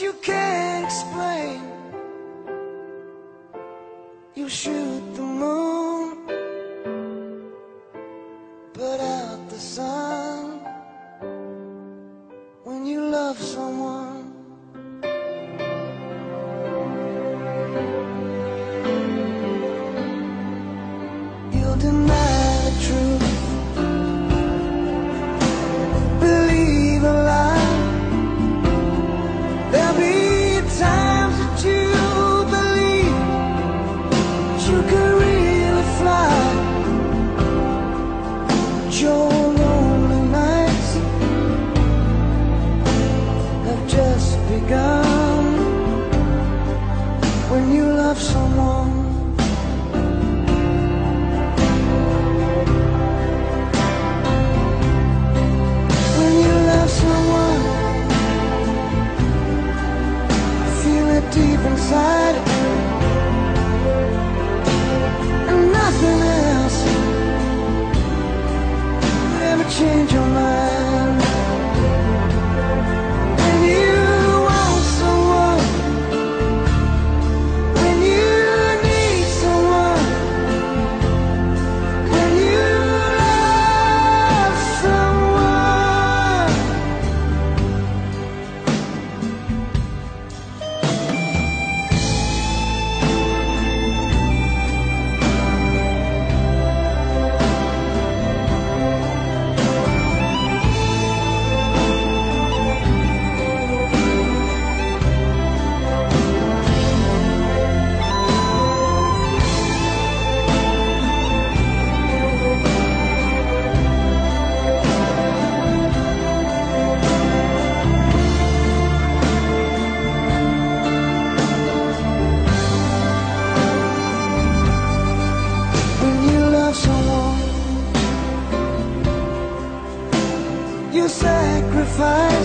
you can't explain. You shoot the moon, put out the sun. When you love someone. Begun when you love someone. 快